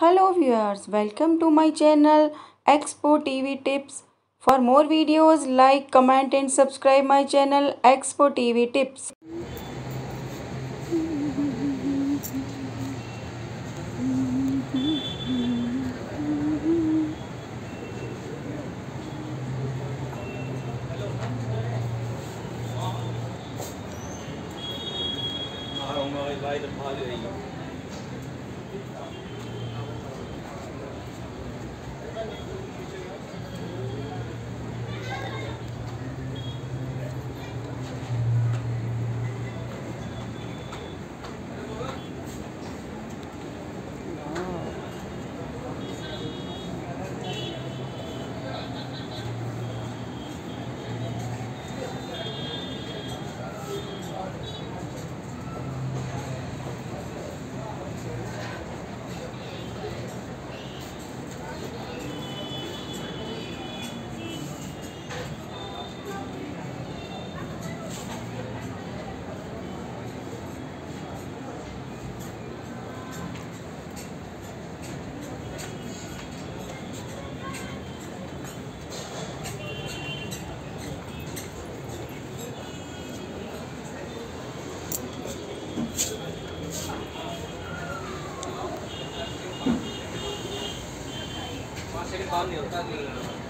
Hello viewers, welcome to my channel Expo TV Tips. For more videos, like, comment and subscribe my channel Expo TV Tips. 你把扭带进。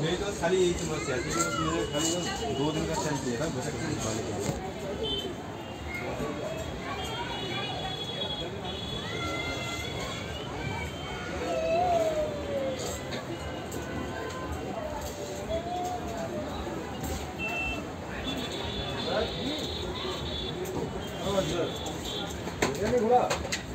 मेरी तो खाली यही समस्या थी कि मुझे खाली बस दो दिन का टाइम चाहिए था बस निकालने के लिए घोड़ा